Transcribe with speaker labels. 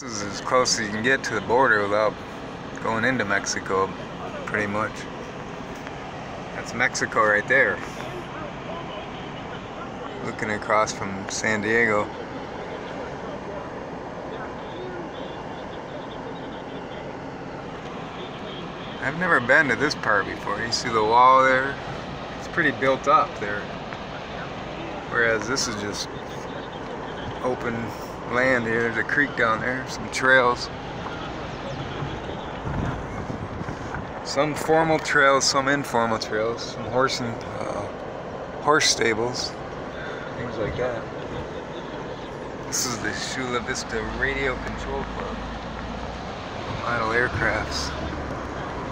Speaker 1: This is as close as you can get to the border without going into Mexico, pretty much. That's Mexico right there. Looking across from San Diego. I've never been to this part before. You see the wall there? It's pretty built up there. Whereas this is just open land here. There's a creek down there, some trails. Some formal trails, some informal trails, some horse and uh, horse stables, things like that. This is the Chula Vista Radio Control Club. Model aircrafts.